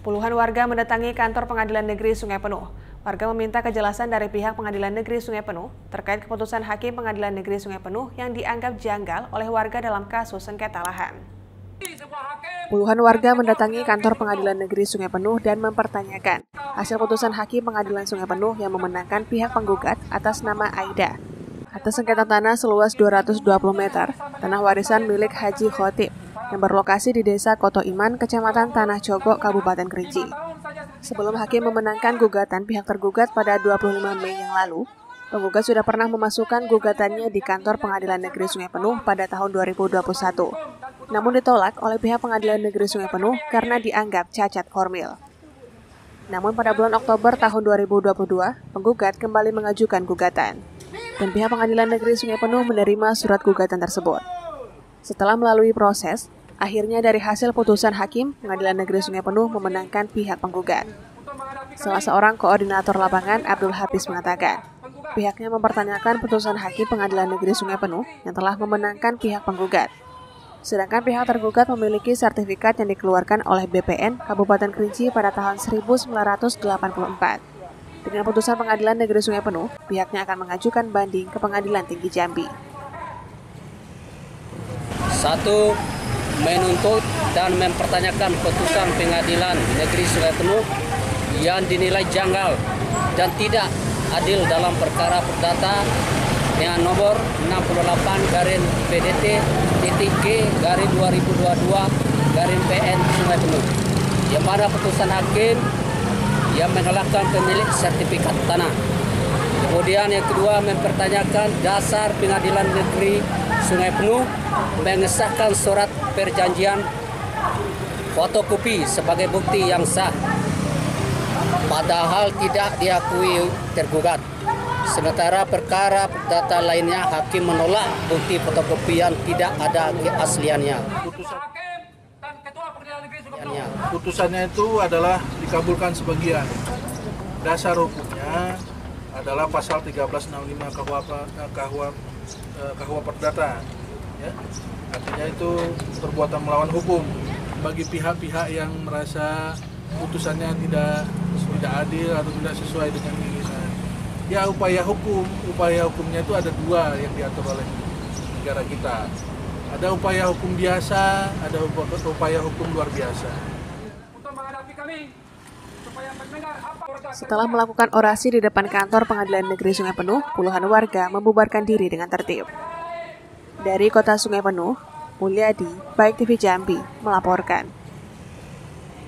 Puluhan warga mendatangi kantor pengadilan negeri Sungai Penuh. Warga meminta kejelasan dari pihak pengadilan negeri Sungai Penuh terkait keputusan hakim pengadilan negeri Sungai Penuh yang dianggap janggal oleh warga dalam kasus sengketa lahan. Puluhan warga mendatangi kantor pengadilan negeri Sungai Penuh dan mempertanyakan hasil putusan hakim pengadilan Sungai Penuh yang memenangkan pihak penggugat atas nama Aida atas sengketa tanah seluas 220 meter, tanah warisan milik Haji Khotib yang berlokasi di Desa Koto Iman, Kecamatan Tanah Cogok, Kabupaten Kerinci. Sebelum hakim memenangkan gugatan pihak tergugat pada 25 Mei yang lalu, penggugat sudah pernah memasukkan gugatannya di kantor pengadilan negeri Sungai Penuh pada tahun 2021. Namun ditolak oleh pihak pengadilan negeri Sungai Penuh karena dianggap cacat formil. Namun pada bulan Oktober tahun 2022, penggugat kembali mengajukan gugatan dan pihak pengadilan negeri Sungai Penuh menerima surat gugatan tersebut. Setelah melalui proses, akhirnya dari hasil putusan hakim, pengadilan negeri Sungai Penuh memenangkan pihak penggugat. Salah seorang koordinator lapangan, Abdul Hafiz mengatakan, pihaknya mempertanyakan putusan hakim pengadilan negeri Sungai Penuh yang telah memenangkan pihak penggugat. Sedangkan pihak tergugat memiliki sertifikat yang dikeluarkan oleh BPN Kabupaten Kerinci pada tahun 1984. Dengan putusan pengadilan negeri Sungai Penuh, pihaknya akan mengajukan banding ke pengadilan tinggi Jambi. Satu, menuntut dan mempertanyakan putusan pengadilan negeri Sungai Penuh yang dinilai janggal dan tidak adil dalam perkara perdata dengan nomor 68 garin PDT titik G garin 2022 garin PN Sungai Penuh yang pada putusan hakim yang menolakkan pemilik sertifikat tanah. Kemudian yang kedua mempertanyakan dasar pengadilan negeri Sungai Penuh mengesahkan surat perjanjian fotokopi sebagai bukti yang sah. Padahal tidak diakui tergugat. Sementara perkara data lainnya hakim menolak bukti fotokopi yang tidak ada keasliannya. Putusannya itu adalah dikabulkan sebagian. Dasar hukumnya adalah pasal 1365 KUHP KUHP KUHP Perdata. Ya. Artinya itu perbuatan melawan hukum bagi pihak-pihak yang merasa putusannya tidak tidak adil atau tidak sesuai dengan keinginan. Ya upaya hukum, upaya hukumnya itu ada dua yang diatur oleh negara kita. Ada upaya hukum biasa, ada upaya hukum luar biasa. Setelah melakukan orasi di depan kantor pengadilan negeri Sungai Penuh, puluhan warga membubarkan diri dengan tertib. Dari kota Sungai Penuh, Mulyadi, Baik TV Jambi, melaporkan.